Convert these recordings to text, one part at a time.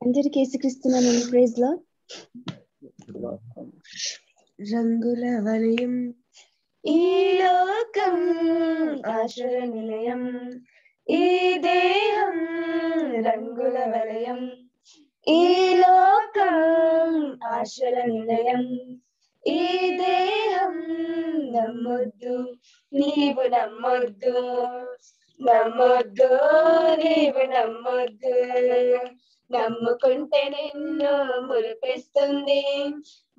అందరికి యేసుక్రీస్తున్నాను ప్రైజ్లో రంగుల వలయం ఈ లోకం ఆశ్రయ నిలయం ఈ దేహం రంగుల వలయం ఈ లోకం ఆశ్రయ నిలయం ఈ దేహం నమ్మొద్దు నీవు నమ్మొద్దు నమ్మొద్దు నీవు నమ్మొద్దు నమ్ముకుంటే నిన్ను మురిపిస్తుంది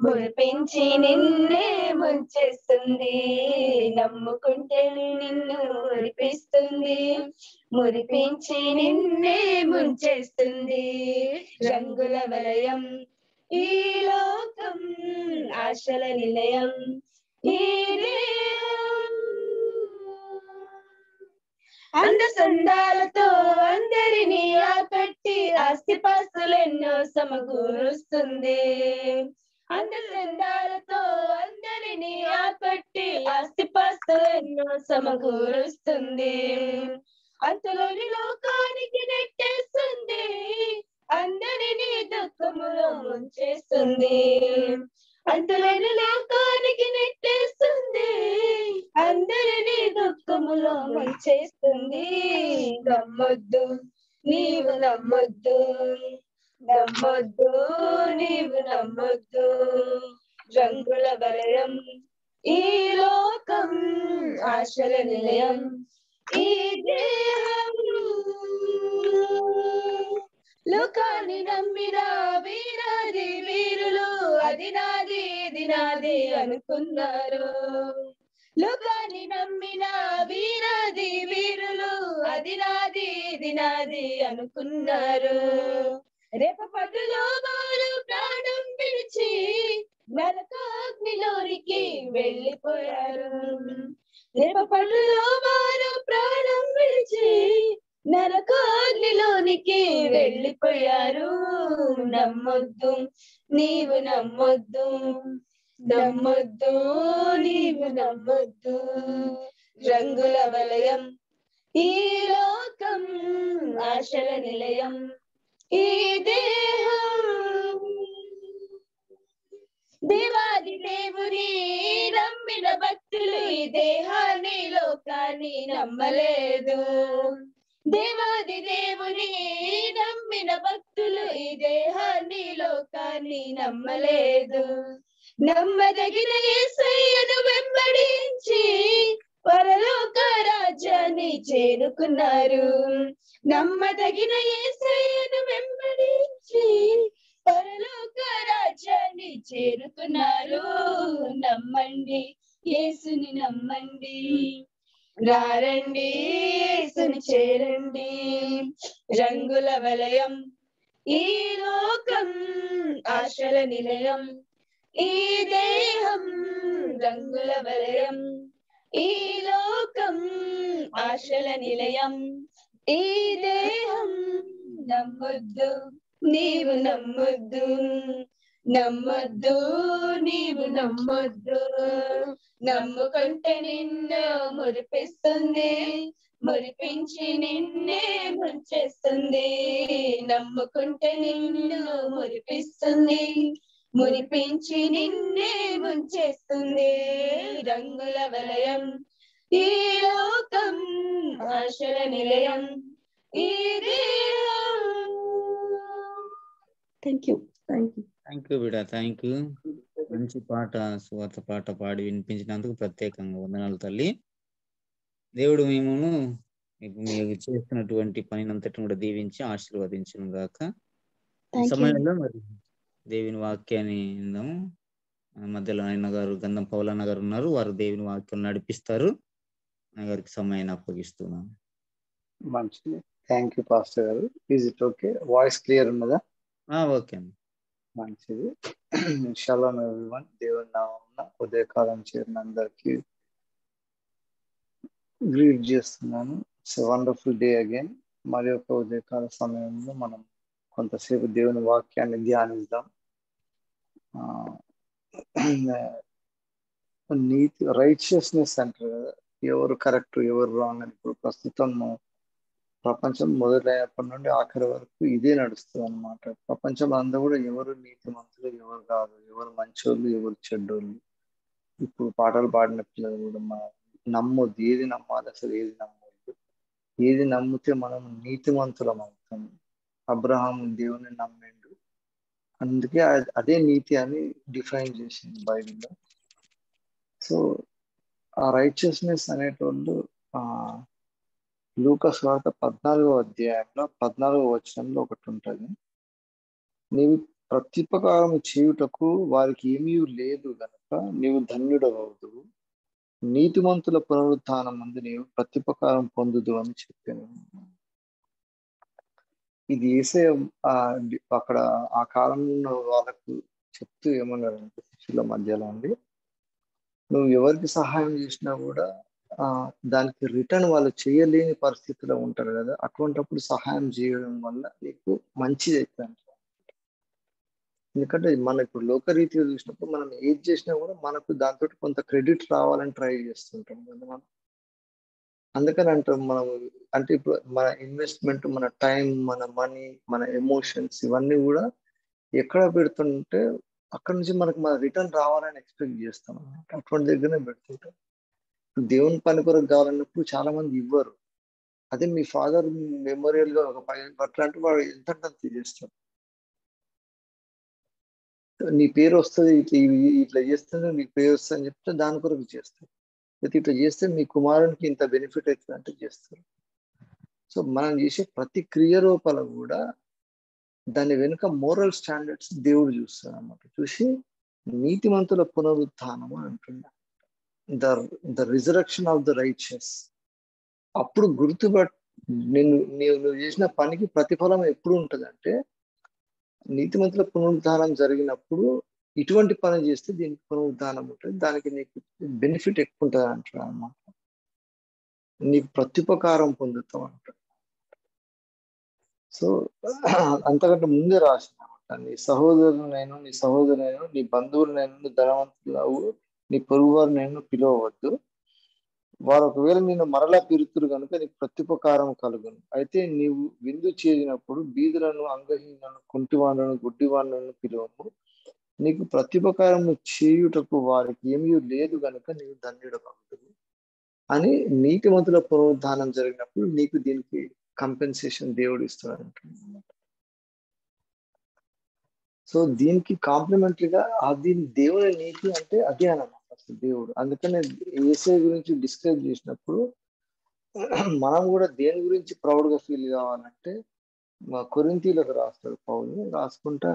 మురిపించి నిన్నే ముంచేస్తుంది. నమ్ముకుంటే నిన్ను మురిపిస్తుంది మురిపించి నిన్నే ముంచేస్తుంది. రంగుల వలయం ఈ లోకం ఆశల నిలయం. ఈ దేహం అందసందాలతో అందరినీ ఆకట్టి ఆస్తిపాస్తులెన్నో సమకూరుస్తుంది. అందసందాలతో అందరినీ ఆకట్టి ఆస్తిపాస్తులెన్నో సమకూరుస్తుంది. అంతలోని లోకానికి నెట్టేస్తుంది. అందరినీ దుఃఖములో ముంచేస్తుంది. అంతలోని లోకానికి నెట్టేస్తుంది? అందరినీ దుఃఖములో ముంచేస్తుంది. నమ్మొద్దు నీవు నమ్మొద్దు. నమ్మొద్దు నీవు నమ్మొద్దు. రంగుల వలయం ఈ లోకం ఆశల నిలయం ఈ దేహం లోకాన్ని నమ్మిన వీరాది వీరులు అది నాది ఇది నాది అనుకున్నారు. లోకాన్ని నమ్మిన వీరాది వీరులు అది నాది ఇది నాది అనుకున్నారు. రేపు పట్టులో వారు ప్రాణం పిలిచి నరకాగ్నిలోనికి వెళ్ళిపోయారు. రేపు పట్టులో వారు ప్రాణం పిలిచి నరకాగ్నిలోనికి వెళ్ళిపోయారు. నమ్మొద్దు నీవు నమ్మొద్దు. నమ్మొద్దు నీవు నమ్మొద్దు. రంగుల వలయం ఈ లోకం ఆశల నిలయం ఈ దేహం. దేవాది దేవుని నమ్మిన భక్తులు ఈ దేహాన్ని లోకాన్ని నమ్మలేదు. దేవాది దేవుని నమ్మిన భక్తులు ఈ దేహాన్ని లోకాన్ని నమ్మలేదు. నమ్మదగిన ఏసయ్యను వెంబడించి పరలోక రాజ్యాన్ని చేరుకున్నారు. నమ్మదగిన ఏసయ్యను వెంబడించి పరలోక రాజ్యాన్ని చేరుకున్నారు. నమ్మండి యేసుని నమ్మండి. రారండి యేసుని చేరండి. రంగుల వలయం ఈ లోకం ఆశల నిలయం ఈ దేహం రంగుల వలయం ఈ లోకం ఆశల నిలయం ఈ దేహం నమ్మొద్దు నీవు నమ్మొద్దు. నమ్మద్దు నీవు నమ్మద్దు. నమ్ముకుంటే నిన్ను మురిపిస్తుంది మురిపించి నిన్నే ముంచేస్తుంది. నమ్ముకుంటే నిన్ను మురిపిస్తుంది మురిపించి నిన్నే ముంచేస్తుంది. రంగుల వలయం ఈ లోకం ఆశల నిలయం ఇది thank you thank you thank you బిడా thank you మంచి పాట స్వార్థ పాట పాడి వినిపించినందుకు ప్రత్యేకంగా వందనాలు తల్లి. దేవుడు మేమును మీకు మీరు చేస్తున్నటువంటి పనినంతటిని కూడా దీవించి ఆశీర్వదించను గాక. ఈ సమయంలో మరి దేవుని వాక్యాన్ని విందాము మధ్యలో ఆయన గారు గంధం పౌలన్న గారు ఉన్నారు. వారు దేవుని వాక్యం నడిపిస్తారు. ఆయన గారికి సమయాన్ని అప్పగిస్తున్నాను మంచిది. థ్యాంక్ యూ పాస్టర్ గారు. Is it okay voice clear ఉన్నదా? ఆ, ఓకే అండి మంచిది. షలోమ్ ఎవ్రీవన్ దేవుని నామం ఉదయకాలం చేరిన అందరికీ గ్రీట్ చేస్తున్నాను. ఇట్స్ వండర్ఫుల్ డే అగైన్ మరి ఒక ఉదయకాల సమయంలో మనం కొంతసేపు దేవుని వాక్యాన్ని ధ్యానిద్దాం. ఆ, నీతి రైచియస్నెస్ అంటారు కదా. ఎవరు కరెక్ట్ ఎవరు రాంగ్ అని ఇప్పుడు ప్రస్తుతం ప్రపంచం మొదలైనప్పటి నుండి ఆఖరి వరకు ఇదే నడుస్తుంది అనమాట ప్రపంచం అంతా కూడా ఎవరు నీతిమంతులు ఎవరు కాదు ఎవరు మంచోళ్ళు ఎవరు చెడ్డోళ్ళు. ఇప్పుడు పాటలు పాడిన పిల్లలు కూడా మా నమ్మొద్దు. ఏది నమ్మాలి అసలు ఏది నమ్మొద్దు. ఏది నమ్మితే మనం నీతిమంతులం అవుతాం. అబ్రహాం దేవుని నమ్మిండు. అందుకే అదే నీతి అని డిఫైన్ చేసింది బైబిల్లో. సో ఆ రైచియస్నెస్ అనేటోళ్ళు లూకస్ వార్త పద్నాలుగో అధ్యాయంలో పద్నాలుగో వచనంలో ఒకటి ఉంటుంది. నీవు ప్రత్యుపకారం చేయుటకు వారికి ఏమీ లేదు గనుక నీవు ధన్యుడవదు. నీతిమంతుల పునరుత్నం ముందు నీవు ప్రత్యుపకారం పొందుదు అని చెప్పాను. ఇది వేసే అక్కడ ఆ కాలంలో వాళ్ళకు చెప్తూ ఏమన్నాడు శిష్యుల మధ్యలో అండి నువ్వు ఎవరికి సహాయం చేసినా కూడా దానికి రిటర్న్ వాళ్ళు చేయలేని పరిస్థితిలో ఉంటారు కదా. అటువంటప్పుడు సహాయం చేయడం వల్ల నీకు మంచిది అవుతుంది. ఎందుకంటే మన ఇప్పుడు లోకరీతిలో చూసినప్పుడు మనం ఏది చేసినా కూడా మనకు దాంతో కొంత క్రెడిట్ రావాలని ట్రై చేస్తుంటాం కదా మనం. అందుకని అంటాం మనం అంటే ఇప్పుడు మన ఇన్వెస్ట్మెంట్ మన టైం మన మనీ మన ఎమోషన్స్ ఇవన్నీ కూడా ఎక్కడ పెడుతుంటే అక్కడ నుంచి మనకు మన రిటర్న్ రావాలని ఎక్స్పెక్ట్ చేస్తాం. అటువంటి దగ్గరనే పెడుతుంటాం. దేవుని పని కొరకు కావాలన్నప్పుడు చాలా మంది ఇవ్వరు. అదే మీ ఫాదర్ మెమోరియల్గా ఒక పని బట్టలు అంటే వాడు ఎంత చేస్తారు నీ పేరు వస్తుంది ఇట్లా ఇట్లా చేస్తే నీ పేరు వస్తుంది అని చెప్తే దాని కొరకు చేస్తారు. అయితే ఇట్లా చేస్తే మీ కుమారునికి ఇంత బెనిఫిట్ అవుతుంది అంటే చేస్తారు. సో మనం చేసే ప్రతి క్రియ రూపాల కూడా దాని వెనుక మోరల్ స్టాండర్డ్స్ దేవుడు చూస్తాడు అన్నమాట. చూసి నీతిమంతుల మంతుల అని అంటున్నాడు the the resurrection of the righteous అప్పుడు గుర్తుపట్ నేను నీవు నువ్వు చేసిన పనికి ప్రతిఫలం ఎప్పుడు ఉంటుంది అంటే నీతిమంతుల పునరుద్ధానం జరిగినప్పుడు ఇటువంటి పని చేస్తే దీనికి పునరుద్ధానం ఉంటుంది దానికి నీకు బెనిఫిట్ ఎక్కువ ఉంటుంది అంటారు అనమాట నీకు ప్రత్యుపకారం పొందుతాం అంటారు. సో అంతకంటే ముందే రాసిన అనమాట నీ సహోదరునైనా నీ సహోదరునైనా నీ బంధువులనైనా నీ ధనవంతులవు నీ పొరుగు నేను పిలవవద్దు. వారు ఒకవేళ నేను మరలా పిరుతురు కనుక నీకు ప్రత్యుపకారం కలుగును. అయితే నీవు విందు చేరినప్పుడు బీదులను అంగహీనను కుంటివాళ్ళను గుడ్డివాళ్ళను పిలువము. నీకు ప్రత్యుపకారం చేయుటకు వారికి ఏమీ లేదు కనుక నీవు ధన్యుడవద్దు అని నీతిమంతుల పునరుద్ధానం జరిగినప్పుడు నీకు దీనికి కంపెన్సేషన్ దేవుడు ఇస్తున్నాడు సో దీనికి కాంప్లిమెంటరీగా అది దేవుని నీతి అంటే అదే అన్నమాట దేవుడు. అందుకనే ఏసే గురించి డిస్క్రైబ్ చేసినప్పుడు మనం కూడా దేని గురించి ప్రౌడ్గా ఫీల్ కావాలంటే మా కొరింతీలకు రాస్తాడు పౌలు. రాసుకుంటా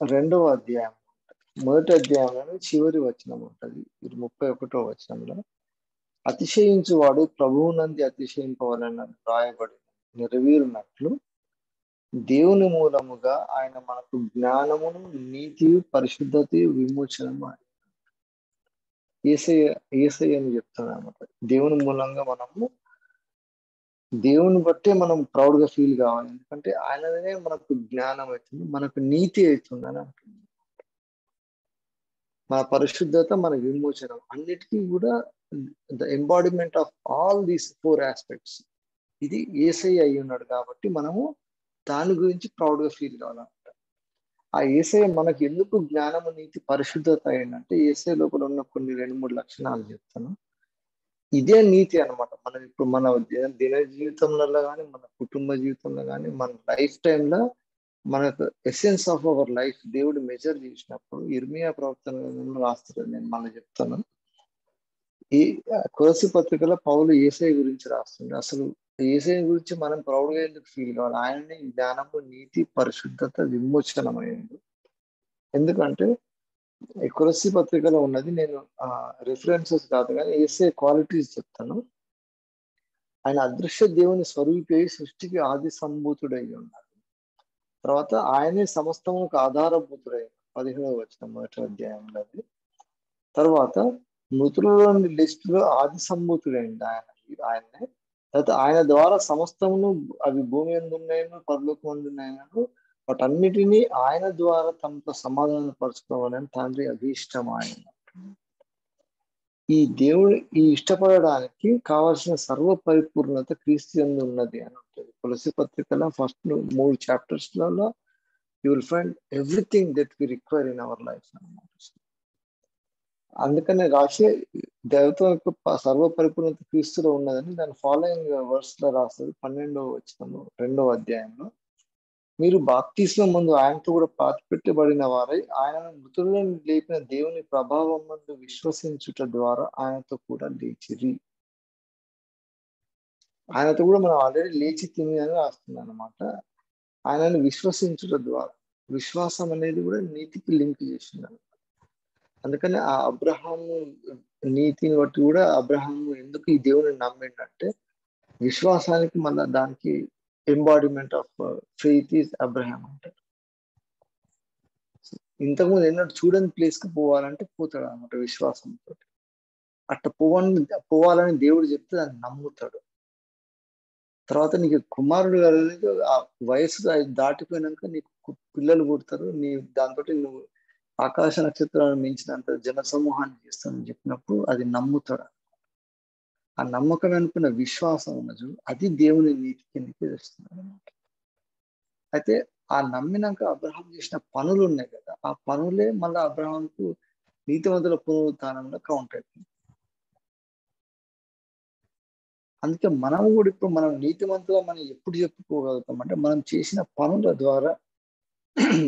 రెండవ అధ్యాయం మొదటి అధ్యాయంలో చివరి వచనం ఉంటుంది. ఇది ముప్పై ఒకటో వచనంలో. అతిశయించువాడు ప్రభువునంది అతిశయింపవాలని రాయబడి నెరవేరునట్లు దేవుని మూలముగా ఆయన మనకు జ్ఞానమును నీతి పరిశుద్ధత విమోచనము ఏసయ్య ఏసయ్య అని చెప్తాను దేవుని మూలంగా మనము దేవుని బట్టే మనం ప్రౌడ్గా ఫీల్ కావాలి. ఎందుకంటే ఆయననే మనకు జ్ఞానం అవుతుంది మనకు నీతి అవుతుంది అని అంటుంది మన పరిశుద్ధత మన విమోచనం అన్నిటికీ కూడా the embodiment of all these four aspects. ఇది ఏసై అయి ఉన్నాడు కాబట్టి మనము దాని గురించి ప్రౌడ్గా ఫీల్ కావాలన్నమాట ఆ ఏసై మనకి ఎందుకు జ్ఞానము నీతి పరిశుద్ధత అయిందంటే ఏసై లోపల ఉన్న కొన్ని రెండు మూడు లక్షణాలు చెప్తాను. ఇదే నీతి అన్నమాట. మనం ఇప్పుడు మన దిన దిన జీవితంలో కానీ మన కుటుంబ జీవితంలో కానీ మన లైఫ్ టైంలో మనకు ఎసెన్స్ ఆఫ్ అవర్ లైఫ్ దేవుడు మెజర్ చేసినప్పుడు ఇర్మియా ప్రవర్తన రాస్తారు నేను మళ్ళీ చెప్తాను. ఈ కొలసి పత్రికలో పౌలు ఏసఐ గురించి రాస్తుంది అసలు ఏసఐ గురించి మనం ప్రౌడ్గా ఎందుకు ఫీల్ కావాలి? ఆయనని జ్ఞానము నీతి పరిశుద్ధత విమోచనమైంది ఎందుకంటే కులసి పత్రికలో ఉన్నది నేను రిఫరెన్సెస్ కాదు కానీ ఏసే క్వాలిటీస్ చెప్తాను. ఆయన అదృశ్య దేవుని స్వరూపి సృష్టికి ఆది సంభూతుడై ఉన్నాడు. తర్వాత ఆయనే సమస్తములకు ఆధారభూతుడై పదిహేడవ వచ్చిన మొదటి అధ్యాయంలో అది తర్వాత మృతులలోని లిస్టులో ఆది సంభూతుడైంది ఆయన. ఆయన్నే తర్వాత ఆయన ద్వారా సమస్తమును అవి భూమి ఎందున్నాయను పరలోకం ఎందున్నాయను వాటన్నిటినీ ఆయన ద్వారా తమతో సమాధానం పరచుకోవాలని తండ్రి అభీష్టం ఆయన. ఈ దేవుడు ఈ ఇష్టపడడానికి కావాల్సిన సర్వ పరిపూర్ణత క్రీస్తు యందు ఉన్నది అని ఉంటుంది. తులసి పత్రికలో ఫస్ట్ మూడు చాప్టర్స్లలో you will find everything that we require in our life అనమాట అందుకనే రాసే దైవత్వం యొక్క సర్వ పరిపూర్ణత క్రీస్తులో ఉన్నదని దాని ఫాలోయింగ్ వర్స్లో రాస్తుంది. పన్నెండవ వచ్చినము రెండవ అధ్యాయంలో. మీరు బాప్తిస్మ ముందు ఆయనతో కూడా పాతిపెట్టబడిన వారై ఆయనను మృతులను లేపిన దేవుని ప్రభావం ముందు విశ్వసించుట ద్వారా ఆయనతో కూడా లేచిరి. ఆయనతో కూడా మనం ఆల్రెడీ లేచి తిని అని రాస్తుంది అనమాట ఆయనను విశ్వసించుట ద్వారా విశ్వాసం అనేది కూడా నీతికి లింక్ చేసింది అందుకని ఆ అబ్రహాము నీతిని బట్టి కూడా అబ్రహాము ఎందుకు ఈ దేవుని నమ్మిండంటే విశ్వాసానికి మన దానికి embodiment of faith is Abraham అంటారు. ఇంతకుముందు ఎన్నో చూడని ప్లేస్కి పోవాలంటే పోతాడు అనమాట విశ్వాసంతో. అట్లా పోవని పోవాలని దేవుడు చెప్తే దాన్ని నమ్ముతాడు. తర్వాత నీకు కుమారుడు కలిగి ఆ వయసు దాటిపోయినాక నీకు పిల్లలు పుడతారు నీ దాంతో నువ్వు ఆకాశ నక్షత్రాలను మించినంత జన సమూహాన్ని చేస్తానని చెప్పినప్పుడు అది నమ్ముతాడు. ఆ నమ్మకం అనుకున్న విశ్వాసం ఉన్నది అది దేవుని నీతి కిందకి తెస్తుంది అనమాట అయితే ఆ నమ్మినాక అబ్రహాం చేసిన పనులు ఉన్నాయి కదా ఆ పనులే మళ్ళీ అబ్రహాంకు నీతివంతుల పునరుద్ధానంలో కౌంట్ అవుతుంది అందుకే మనం కూడా ఇప్పుడు మనం నీతివంతుగా మనం ఎప్పుడు చెప్పుకోగలుగుతాం అంటే మనం చేసిన పనుల ద్వారా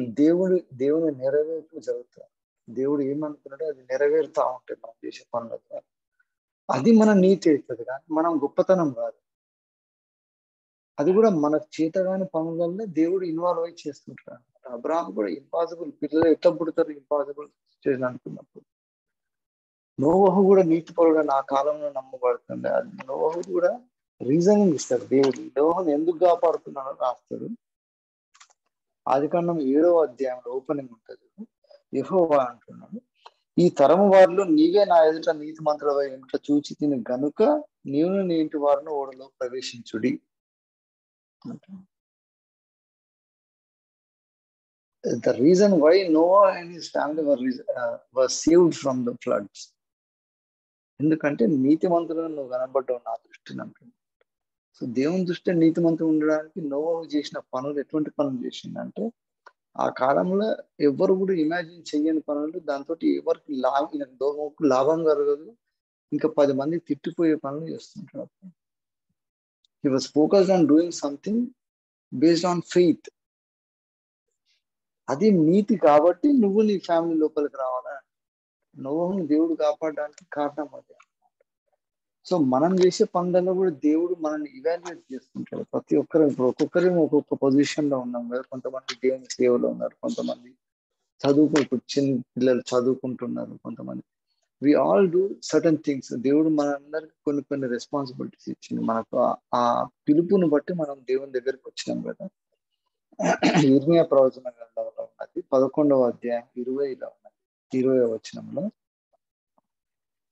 దేవుడు దేవుని నెరవేర్పు జరుగుతుంది. దేవుడు ఏమనుకున్నాడో అది నెరవేరుతా ఉంటుంది మనం చేసే పనుల ద్వారా అది మన నీతి అవుతుంది కానీ మనం గొప్పతనం కాదు. అది కూడా మన చేతగాని పనులలో దేవుడు ఇన్వాల్వ్ అయి చేస్తుంటాడు. అనమాట అబ్రాహం కూడా ఇంపాసిబుల్ పిల్లలు ఎట్లా పుడతారు ఇంపాసిబుల్ సిచ్యువేషన్ అనుకున్నప్పుడు. నోవహు కూడా నీతి పరుడు నా కాలంలో నమ్మబడుతుండే. అది నోవహు కూడా రీజనింగ్ ఇస్తాడు దేవుడు. నోహను ఎందుకు కాపాడుతున్నాడో రాస్తాడు. ఆదికాండం ఏడవ అధ్యాయంలో ఓపెనింగ్ ఉంటుంది. యహోవా అంటున్నాడు ఈ తరము వారిలో నీవే నా ఎదుట నీతి మంత్రుల ఏమిటో చూచి తిని గనుక నేను నీ ఇంటి వారిని ఓడలో ప్రవేశించుడి. The reason why Noah and his family were were saved from the floods ఎందుకంటే నీతి మంత్రులను నువ్వు కనబడ్డావు నా దృష్టిని అంటుంది సో దేవుని దృష్టి నీతిమంతం ఉండడానికి నోవాహు చేసిన పనులు ఎటువంటి పనులు చేసిందంటే ఆ కాలంలో ఎవరు కూడా ఇమాజిన్ చేయని పనులు దాంతో ఎవరికి లాభం దోమకు లాభం కలగదు ఇంకా పది మంది తిట్టిపోయే పనులు చేస్తుంటాడు he was focused on doing something based on faith అది నీతి కాబట్టి నువ్వు నీ ఫ్యామిలీ లోపలికి రావాలా? నువ్వు దేవుడు కాపాడడానికి కారణం అదే. సో మనం చేసే పనులలో కూడా దేవుడు మనల్ని ఇవాల్యుయేట్ చేస్తుంటాడు. ప్రతి ఒక్కరు ఇప్పుడు ఒక్కొక్కరి ఒక్కొక్క పొజిషన్లో ఉన్నాం కదా. కొంతమంది దేవుని సేవలో ఉన్నారు కొంతమంది చదువుకు ఇప్పుడు చిన్న పిల్లలు చదువుకుంటున్నారు కొంతమంది. We all do certain things దేవుడు మనందరికి కొన్ని కొన్ని రెస్పాన్సిబిలిటీస్ ఇచ్చింది మనకు ఆ- ఆ పిలుపుని బట్టి మనం దేవుని దగ్గరికి వచ్చినాం కదా. ఇర్మియా ప్రవచన గ్రంథంలో ఉన్నది పదకొండవ అధ్యాయం ఇరవైలో ఉన్నది ఇరవై వచనంలో.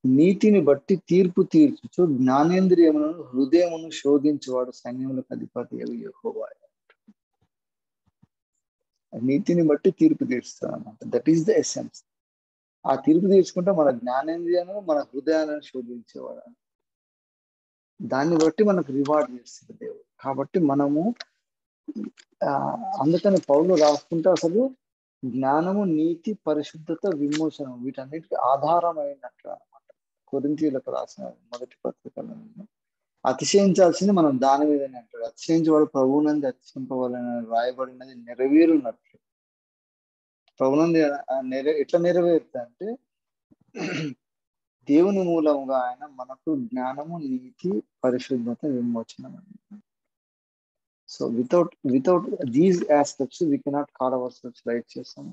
నీతిని బట్టి తీర్పు తీర్చుచు జ్ఞానేంద్రియములను హృదయమును శోధించేవాడు సైన్యములకు అధిపతి యహోవా. నీతిని బట్టి తీర్పు తీరుస్తాడు అనమాట దట్ ఈస్ ద ఎసెన్స్ ఆ తీర్పు తీర్చుకుంటే మన జ్ఞానేంద్రియాలను మన హృదయాలను శోధించేవాడు దాన్ని బట్టి మనకు రివార్డ్ చేస్తుంది దేవుడు. కాబట్టి మనము అందుకని పౌరులు రాసుకుంటే అసలు జ్ఞానము నీతి పరిశుద్ధత విమోచనం వీటన్నిటికీ ఆధారమైనట్లు అనమాట కొరింతీలకు రాసిన మొదటి పత్రికలను అతిశయించాల్సింది మనం దాని మీదనే అంటాడు. అతిశయించేవాడు ప్రభువునంది అతిశయింపవాలని రాయబడినది నెరవేరున్నట్లు ప్రభునంది నెరవే ఎట్లా నెరవేరుతా అంటే దేవుని మూలంగా ఆయన మనకు జ్ఞానము నీతి పరిశుద్ధత విమోచనం so without without these aspects we cannot call ourselves right చేస్తాం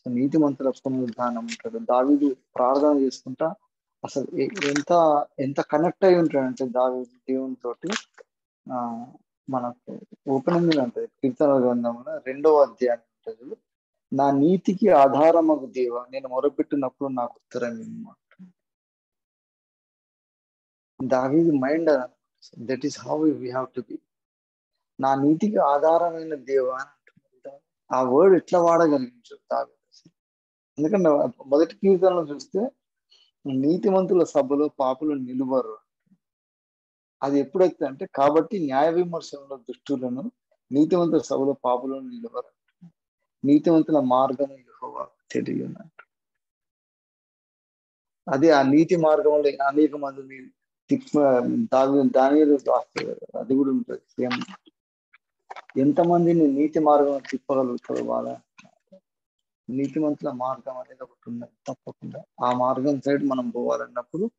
సో నీతి మంత్రుల పునరుద్ధానం ఉంటాడు దావీదు ప్రార్థన చేసుకుంటా అసలు ఎంత ఎంత కనెక్ట్ అయి ఉంటాడంటే దావి దేవుని తోటి ఆ మనకు ఓపెనింగ్ ఉంటుంది. కీర్తన గ్రంథంలో రెండవ అధ్యాయం ఉంటుంది నా నీతికి ఆధారమగు దేవ నేను మొరపెట్టినప్పుడు నాకు ఉత్తరం ఇమ్ము దావీది mind that is how we have to be నా నీతికి ఆధారమైన దేవ అని ఆ వర్డ్ ఎట్లా వాడగలిగించు దావీదు ఎందుకంటే మొదటి కీర్తనలో చూస్తే నీతిమంతుల సభలో పాపులు నిలువరు. అది ఎప్పుడైతే అంటే కాబట్టి న్యాయ విమర్శనలో దుష్టులను నీతివంతుల సభలో పాపులను నిలువరు. నీతివంతుల మార్గం యెహోవా తెలియనట్టు. అదే ఆ నీతి మార్గంలో అనేక మందిని దాని దాని రాస్తారు అది కూడా ఉంటుంది. సేమ్ ఎంతమందిని నీతి మార్గం తిప్పగలుగుతారు వాళ్ళ? నీతిమంతుల మార్గం అనేది ఒకటి ఉన్నది తప్పకుండా. ఆ మార్గం సైడ్ మనం పోవాలన్నప్పుడు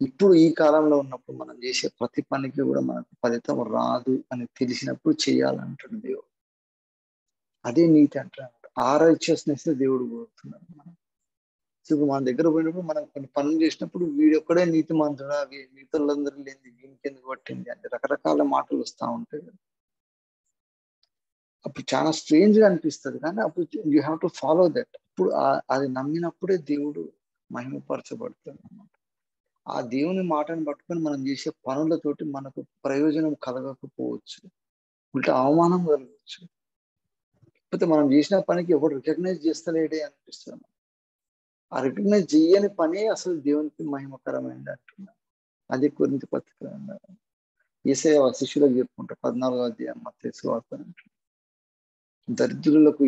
ఇప్పుడు ఈ కాలంలో ఉన్నప్పుడు మనం చేసే ప్రతి పనికి కూడా మనకు ఫలితం రాదు అని తెలిసినప్పుడు చేయాలంటాడు దేవుడు. అదే నీతి అంటున్నాడు. ఆ రైచియస్నెస్ దేవుడు కోరుతున్నాడు మనం. సో ఇప్పుడు మన దగ్గర పోయినప్పుడు మనం కొన్ని పనులు చేసినప్పుడు వీడొక్కడే నీతి మంతుడా నీతులందరూ లేని దీనికి ఎందుకు పట్టింది? అంటే రకరకాల మాటలు వస్తూ ఉంటాయి కదా. అప్పుడు చాలా స్ట్రేంజ్గా అనిపిస్తుంది. కానీ అప్పుడు you have to follow that అప్పుడు అది నమ్మినప్పుడే దేవుడు మహిమపరచబడుతుంది అన్నమాట. ఆ దేవుని మాటను పట్టుకొని మనం చేసే పనులతోటి మనకు ప్రయోజనం కలగకపోవచ్చు. ఉల్టా అవమానం కలగవచ్చు. లేకపోతే మనం చేసిన పనికి ఎవరు రికగ్నైజ్ చేస్తలేడే అనిపిస్తుంది ఆ రికగ్నైజ్ చేయని పనే అసలు దేవునికి మహిమకరమైనది అంటున్నా అది కొరింత పత్రిక ఏసే శిష్యులకు చెప్పుకుంటారు పద్నాలుగో అధ్యాయం తెలుసు వార్త దరిద్రులకు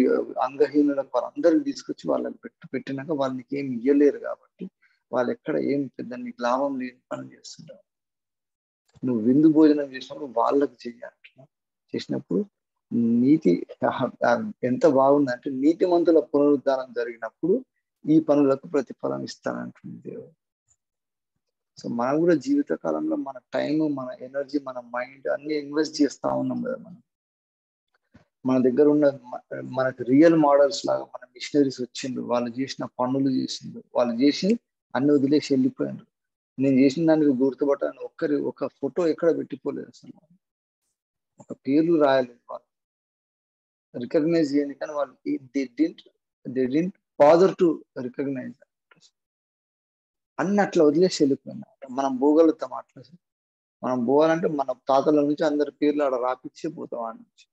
అంగహీనులకు వాళ్ళందరినీ తీసుకొచ్చి వాళ్ళకి పెట్టు పెట్టినాక వాళ్ళకి ఏం ఇయ్యలేరు కాబట్టి వాళ్ళు ఎక్కడ ఏం పెద్ద నీకు లాభం లేని పని చేస్తుంటారు నువ్వు విందు భోజనం చేసినప్పుడు వాళ్ళకి చెయ్యాలి చేసినప్పుడు నీతి ఎంత బాగుందంటే నీతిమంతుల పునరుద్ధారం జరిగినప్పుడు ఈ పనులకు ప్రతిఫలం ఇస్తానంటుంది దేవుడు. సో మనం కూడా జీవిత కాలంలో మన టైం మన ఎనర్జీ మన మైండ్ అన్ని ఇన్వెస్ట్ చేస్తా ఉన్నాం కదా మనం. మన దగ్గర ఉన్న మనకు రియల్ మోడల్స్ లాగా మన మిషనరీస్ వచ్చిండ్రు వాళ్ళు చేసిన పనులు చేసిండ్రు వాళ్ళు చేసి అన్ని వదిలేసి వెళ్ళిపోయారు నేను చేసిన దానికి గుర్తుపట్టాను ఒక్కరి ఒక ఫోటో ఎక్కడ పెట్టిపోలేదు అసలు. ఒక పేర్లు రాయలేదు వాళ్ళు. రికగ్నైజ్ చేయండి కానీ వాళ్ళు they didn't they didn't bother to recognise అన్ని అట్లా వదిలేసి వెళ్ళిపోయినా. మనం పోగలుగుతాం అట్లా మనం పోవాలంటే మన తాతల నుంచి అందరి పేర్లు ఆడ రాపిచ్చే పోతాం ఆ నుంచి.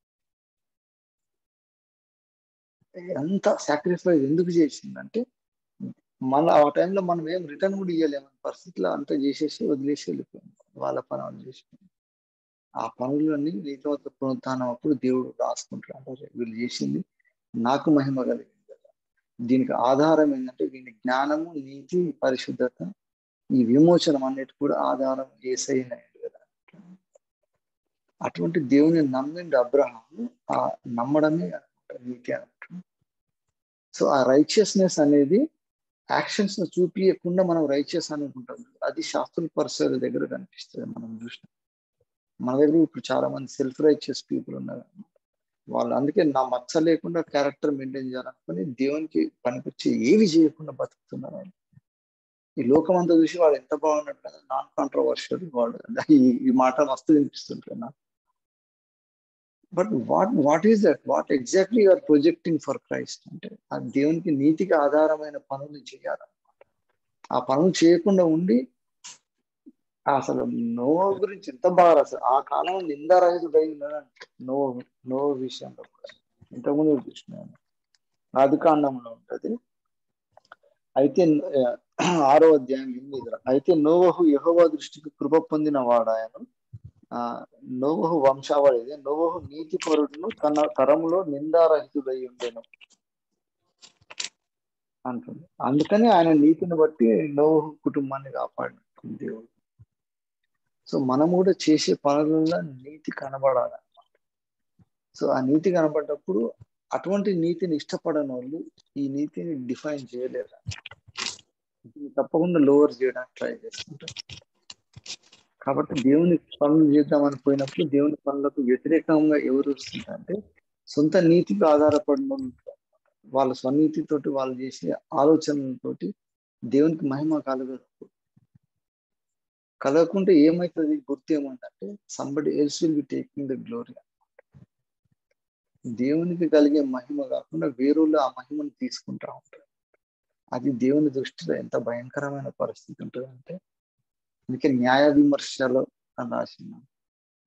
ఎంత సాక్రిఫైస్ ఎందుకు చేసిందంటే మన ఆ టైంలో మనం ఏం రిటర్న్ కూడా ఇవ్వలేము పరిస్థితిలో అంతా చేసేసి వదిలేసి వెళ్ళిపోయింది వాళ్ళ పనులు వాళ్ళు చేసిపోయింది ఆ పనులన్నీ నీతివంత పునరుత్నం అప్పుడు దేవుడు రాసుకుంటాడు. వీళ్ళు చేసింది నాకు మహిమ కలిగింది. కదా దీనికి ఆధారం ఏంటంటే వీని జ్ఞానము నీతి పరిశుద్ధత ఈ విమోచనం అన్నిటి కూడా ఆధారం ఏసైనాడు కదా అటువంటి దేవుని నమ్మిండు అబ్రహాము ఆ నమ్మడమే నీతి సో ఆ రైచియస్నెస్ అనేది యాక్షన్స్ను చూపించకుండా మనం రైచియస్ అనుకుంటాం. అది శాస్త్రుల పరిసర దగ్గర కనిపిస్తుంది మనం చూసిన. మన దగ్గర ఇప్పుడు చాలా మంది సెల్ఫ్ రైచియస్ పీపుల్ ఉన్నారు. వాళ్ళు అందుకే నా మచ్చ లేకుండా క్యారెక్టర్ మెయింటైన్ చేయాలనుకుని దేవునికి పనికొచ్చి ఏవి చేయకుండా బతుకుతున్నారు ఈ లోకం అంతా చూసి వాడు ఎంత బాగున్నట్టు నాన్ కాంట్రవర్షియల్ వాడు ఈ మాట మస్తు వినిపిస్తుంటారు నాకు. But what what is that? What exactly you're projecting for Christ అంటే ఆ దేవునికి నీతికి ఆధారమైన పనులు చేయాలన్నమాట ఆ పనులు చేయకుండా ఉండి అసలు నో గురించి ఎంత బాగా అసలు ఆ కాలంలో నిందారహితుడై ఉన్నాడంటే నో నో విషయంలో కూడా. ఇంతకుముందు చూసినాను ఆది కాండంలో ఉంటది. అయితే ఆరో అధ్యాయం ఎనిమిది. అయితే నోవహు యహోవా దృష్టికి కృప పొందిన వాడాయను ఆ నోవహు వంశావళిది. నోవహు నీతి పరుడును తన తరములో నిందారహితుడై ఉండేను అంటుంది. అందుకని ఆయన నీతిని బట్టి నోవహు కుటుంబాన్ని కాపాడుతుంది దేవుడు. సో మనం కూడా చేసే పనులలో నీతి కనబడాలన్నమాట సో ఆ నీతి కనబడ్డప్పుడు అటువంటి నీతిని ఇష్టపడని వాళ్ళు ఈ నీతిని డిఫైన్ చేయలేరు. తప్పకుండా లోవర్ చేయడానికి ట్రై చేస్తుంటారు. కాబట్టి దేవుని పనులు చేద్దామని పోయినప్పుడు దేవుని పనులకు వ్యతిరేకంగా ఎవరు వస్తుందంటే సొంత నీతికి ఆధారపడిన వాళ్ళ స్వనీతితోటి వాళ్ళు చేసే ఆలోచనలతోటి దేవునికి మహిమ కలగదు. కలగకుంటే ఏమవుతుంది గుర్తు ఏమంటే somebody else will be taking the glory దేవునికి కలిగే మహిమ కాకుండా వేరులో ఆ మహిమను తీసుకుంటా ఉంటారు. అది దేవుని దృష్టిలో ఎంత భయంకరమైన పరిస్థితి ఉంటుందంటే అందుకే న్యాయ విమర్శలు అని రాసిన.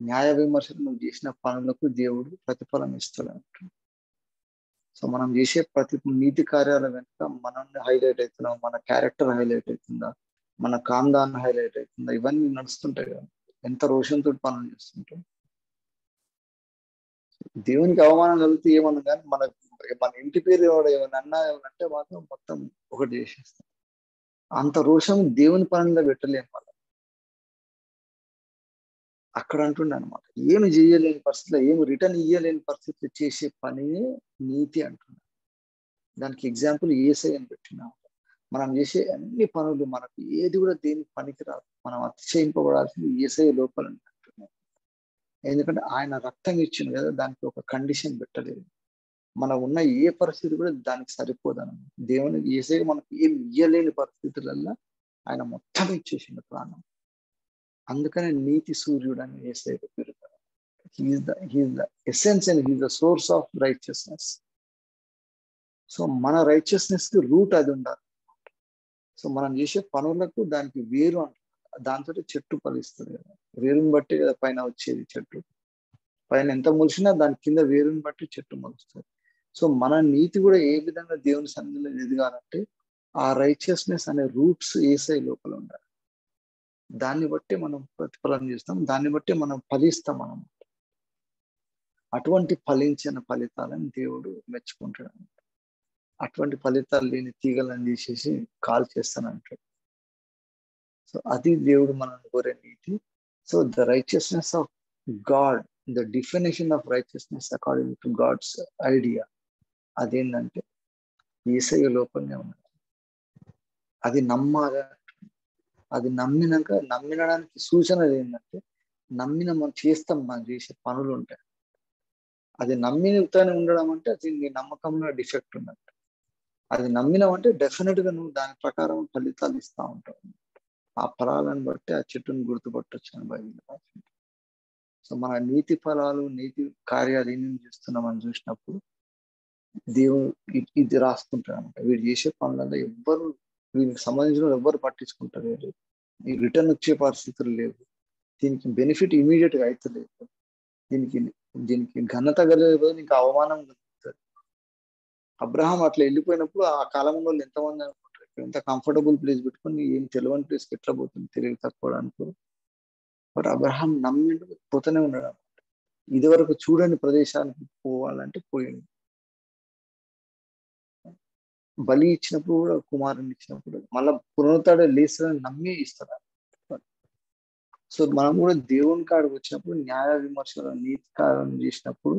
న్యాయ విమర్శలు నువ్వు చేసిన పనులకు దేవుడు ప్రతిఫలం ఇస్తాడు సో మనం చేసే ప్రతి నీతి కార్యాల వెనుక మనం హైలైట్ అవుతున్నాం మన క్యారెక్టర్ హైలైట్ అవుతుందా? మన కాందాన్ని హైలైట్ అవుతుందా? ఇవన్నీ నడుస్తుంటాయి కదా. ఎంత రోషంతో పనులు చేస్తుంటాం? దేవునికి అవమానం కలిగితే ఏమన్నా కానీ మన మన ఇంటి పేరు ఎవడు ఏమన్నా అన్నా అంటే మాత్రం మొత్తం ఒకటి చేసేస్తాం. అంత రోషం దేవుని పనుల్లో పెట్టలేము మనం. అక్కడ అంటుండే అనమాట ఏమి చేయలేని పరిస్థితిలో ఏమి రిటర్న్ ఇయ్యలేని పరిస్థితిలో చేసే పని నీతి అంటున్నాడు దానికి ఎగ్జాంపుల్ ఏసై అని పెట్టినా. మనం చేసే అన్ని పనులు మనకు ఏది కూడా దేని పనికి రాదు మనం అతిశయింపబడాల్సింది ఏసై లోపల అంటున్నాం ఎందుకంటే ఆయన రక్తం ఇచ్చింది కదా దానికి ఒక కండిషన్ పెట్టలేదు. మనం ఉన్న ఏ పరిస్థితి కూడా దానికి సరిపోదన్న దేవుని ఏసై మనకు ఏం ఇయ్యలేని పరిస్థితులల్లో ఆయన మొత్తం ఇచ్చేసిండు ప్రాణం. అందుకనే నీతి సూర్యుడు అని ఏసై పేరు he is the he is the essence and he is the source of righteousness so మన రైచియస్నెస్కి రూట్ అది ఉండాలి. సో మనం చేసే పనులకు దానికి వేరు అంటారు దాంతో చెట్టు ఫలిస్తుంది కదా. వేరుని బట్టి కదా పైన వచ్చేది చెట్టు. పైన ఎంత మొలిసినా దాని కింద వేరుని బట్టి చెట్టు మొలుస్తుంది. సో మన నీతి కూడా ఏ విధంగా దేవుని సన్నిధిలో ఎదగాలంటే ఆ రైచియస్నెస్ అనే రూట్స్ ఏసై లోపల ఉండాలి. దాన్ని బట్టి మనం ప్రతిఫలం చేస్తాం దాన్ని బట్టి మనం ఫలిస్తాం అనమాట అటువంటి ఫలించిన ఫలితాలను దేవుడు మెచ్చుకుంటాడు అనమాట అటువంటి ఫలితాలు లేని తీగలను తీసేసి కాల్ చేస్తానంటాడు సో అది దేవుడు మనం కోరే నీతి. So the righteousness of God the definition of righteousness according to God's idea అదేంటంటే ఈసయ లోపలనే ఉన్నది. అది నమ్మాలని అది నమ్మినాక నమ్మినడానికి సూచన ఏంటంటే నమ్మిన మనం చేస్తాం మనం చేసే పనులు ఉంటాయి. అది నమ్మినతోనే ఉండడం అంటే అది నీ నమ్మకంలో డిఫెక్ట్ ఉన్నట్టు. అది నమ్మినామంటే డెఫినెట్గా నువ్వు దాని ప్రకారం ఫలితాలు ఇస్తా ఉంటావు. ఆ ఫలాలను బట్టి ఆ చెట్టును గుర్తుపట్టొచ్చు అని సో మన నీతి ఫలాలు నీతి కార్యాలు ఏమేమి చేస్తున్నామని చూసినప్పుడు దేవుడు ఇది రాసుకుంటాడు అనమాట వీడు చేసే పనులలో ఎవ్వరు దీనికి సంబంధించిన ఎవ్వరు పట్టించుకుంటలేరు. ఈ రిటర్న్ వచ్చే పరిస్థితులు లేవు. దీనికి బెనిఫిట్ ఇమీడియట్గా అయితే లేదు. దీనికి దీనికి ఘనత కలిగేది ఇంకా అవమానం కలుగుతుంది అబ్రహాం అట్లా వెళ్ళిపోయినప్పుడు ఆ కాలంలో ఎంతమంది అనుకుంటారు? ఎంత కంఫర్టబుల్ ప్లేస్ పెట్టుకుని ఏం తెలియని ప్లేస్ ఎట్లా పోతుంది? తెలివి తక్కువ అనుకో బట్ అబ్రహాం నమ్మి పోతూనే ఉన్నాడు ఇది వరకు చూడని ప్రదేశానికి పోవాలంటే పోయింది బలి ఇచ్చినప్పుడు కూడా కుమారుని ఇచ్చినప్పుడు మళ్ళా పునరుతాడు లేస్తాడని నమ్మి ఇస్తాడు. సో మనం కూడా దేవుని కాడికి వచ్చినప్పుడు న్యాయ విమర్శలు నీతి కార్యం చేసినప్పుడు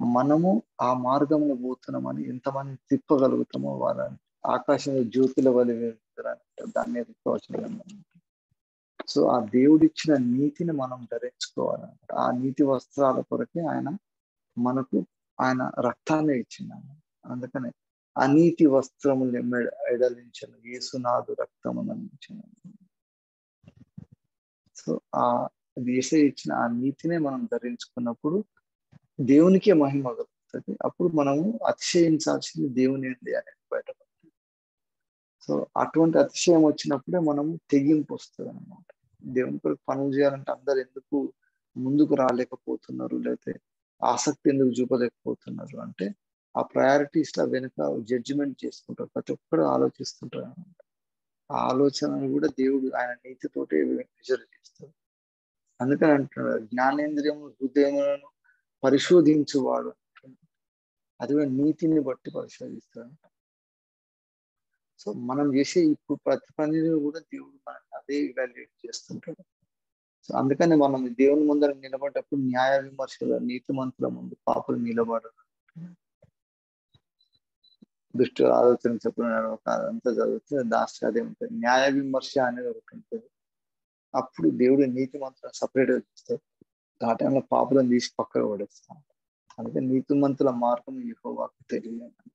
మనము ఆ మార్గంలో పోతున్నామని ఎంతమంది తిప్పగలుగుతామో వాళ్ళని ఆకాశంలో జ్యోతుల వలి దాన్ని ప్రవచనం సో ఆ దేవుడిచ్చిన నీతిని మనం ధరించుకోవాలన్నమాట ఆ నీతి వస్త్రాల కొరకే ఆయన మనకు ఆయన రక్తాన్ని ఇచ్చింది అందుకనే అనీతి వస్త్రములు ఎడలించను. యేసునాథు రక్తము అందించిన. సో ఆ దేశ ఇచ్చిన ఆ నీతినే మనం ధరించుకున్నప్పుడు దేవునికే మహిమ కలుగుతుంది. అప్పుడు మనము అతిశయించాల్సింది దేవుని ఏంటి అనేది బయటపడుతుంది సో అటువంటి అతిశయం వచ్చినప్పుడే మనము తెగింపు వస్తుంది అనమాట దేవుని కొరకు పనులు చేయాలంటే అందరు ఎందుకు ముందుకు రాలేకపోతున్నారు? లేకపోతే ఆసక్తి ఎందుకు చూపలేకపోతున్నారు? అంటే ఆ ప్రయారిటీస్ ల వెనుక జడ్జిమెంట్ చేసుకుంటారు. ప్రతి ఒక్కరు ఆలోచిస్తుంటారు అనమాట ఆ ఆలోచనలు కూడా దేవుడు ఆయన నీతితోటే మెజర్ చేస్తాడు అందుకని అంటున్నాడు జ్ఞానేంద్రియము హృదయములను పరిశోధించువాడు అది కూడా నీతిని బట్టి పరిశోధిస్తాడు సో మనం చేసే ఇప్పుడు ప్రతి పనిని కూడా దేవుడు మనకి అదే ఇవాల్యుయేట్ చేస్తుంటాడు. సో అందుకని మనం దేవుని ముందర నిలబడ్డప్పుడు న్యాయ విమర్శల నీతి మంత్రుల ముందు పాపలు నిలబడరు. దృష్టి ఆలోచన చెప్పిన అదంతా చదివితే దాస్ట్ అదే ఉంటుంది. న్యాయ విమర్శ అనేది ఒకటి ఉంటుంది. అప్పుడు దేవుడు నీతి మంత్రం సపరేట్గా ఆ టైంలో పాపలను తీసి పక్కకు పడేస్తాం అందుకే నీతి మంతుల మార్గం యహోవాకు తెలియదు.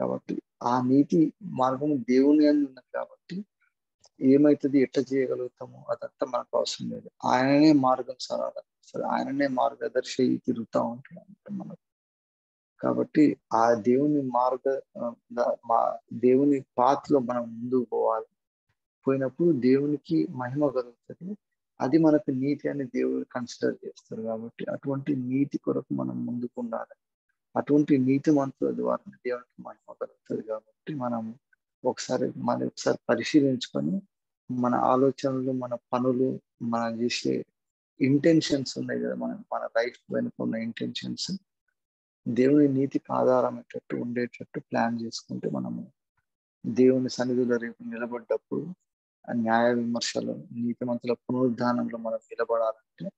కాబట్టి ఆ నీతి మార్గం దేవుని అని ఉన్నది కాబట్టి ఏమైతుంది ఎట్లా చేయగలుగుతామో అదంతా మనకు అవసరం లేదు. ఆయననే మార్గం సరాల సరే ఆయననే మార్గదర్శి తిరుగుతూ ఉంటాడు అంటే మనకు. కాబట్టి ఆ దేవుని మార్గ మా దేవుని పాత్రలో మనం ముందుకు పోవాలి. పోయినప్పుడు దేవునికి మహిమ కలుగుతుంది. అది మనకు నీతి అని దేవుడు కన్సిడర్ చేస్తారు కాబట్టి అటువంటి నీతి కొరకు మనం ముందుకు ఉండాలి. అటువంటి నీతి మంత్రుల ద్వారా దేవునికి మహిమ కలుగుతుంది కాబట్టి మనం ఒకసారి మన ఒకసారి పరిశీలించుకొని మన ఆలోచనలు మన పనులు మనం చేసే ఇంటెన్షన్స్ ఉన్నాయి కదా మనం మన లైఫ్ వెనుక ఉన్న ఇంటెన్షన్స్ దేవుని నీతికి ఆధారమయ్యేటట్టు ఉండేటట్టు ప్లాన్ చేసుకుంటే మనము దేవుని సన్నిధిలో రేపు నిలబడ్డప్పుడు ఆ న్యాయ విమర్శలు నీతిమంతుల పునరుద్ధానంలో మనం నిలబడాలంటే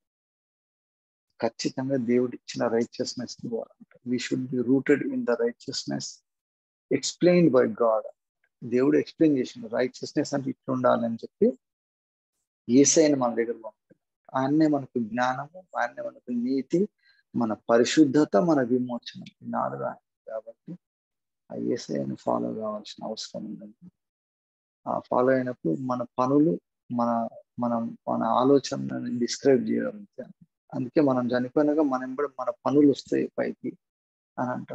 ఖచ్చితంగా దేవుడు ఇచ్చిన రైచియస్నెస్కి పోవాలంట. We should be rooted in the righteousness explained by God దేవుడు ఎక్స్ప్లెయిన్ చేసిండు రైచియస్నెస్ అంటే ఇట్లా ఉండాలని చెప్పి ఏసైన మన దగ్గర పంపాడు. ఆయన్నే మనకు జ్ఞానము ఆయన్నే మనకు నీతి మన పరిశుద్ధత మన విమోచన ఈ నాలుగు కాబట్టి ఆ ఏసఐని ఫాలో కావాల్సిన అవసరం ఉందండి. ఆ ఫాలో అయినప్పుడు మన పనులు మన మనం మన ఆలోచనని డిస్క్రైబ్ చేయగలుగుతాం అందుకే మనం చనిపోయినాక మనం కూడా మన పనులు వస్తాయి పైకి అని అంటారు.